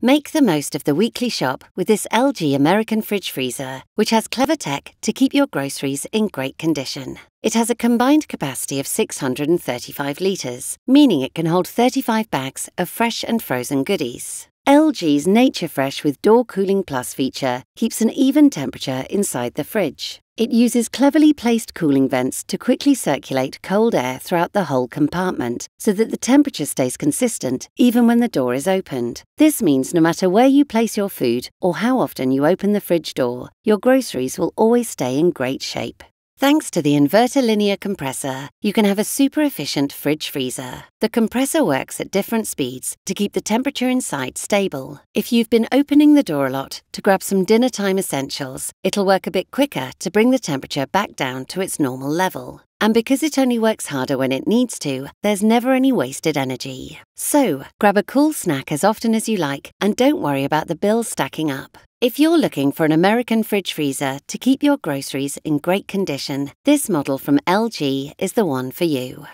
Make the most of the weekly shop with this LG American fridge freezer, which has clever tech to keep your groceries in great condition. It has a combined capacity of 635 litres, meaning it can hold 35 bags of fresh and frozen goodies. LG's Nature Fresh with Door Cooling Plus feature keeps an even temperature inside the fridge. It uses cleverly placed cooling vents to quickly circulate cold air throughout the whole compartment so that the temperature stays consistent even when the door is opened. This means no matter where you place your food or how often you open the fridge door, your groceries will always stay in great shape. Thanks to the inverter linear compressor, you can have a super efficient fridge freezer. The compressor works at different speeds to keep the temperature inside stable. If you've been opening the door a lot to grab some dinner time essentials, it'll work a bit quicker to bring the temperature back down to its normal level. And because it only works harder when it needs to, there's never any wasted energy. So, grab a cool snack as often as you like and don't worry about the bills stacking up. If you're looking for an American fridge freezer to keep your groceries in great condition, this model from LG is the one for you.